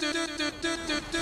do do do do do do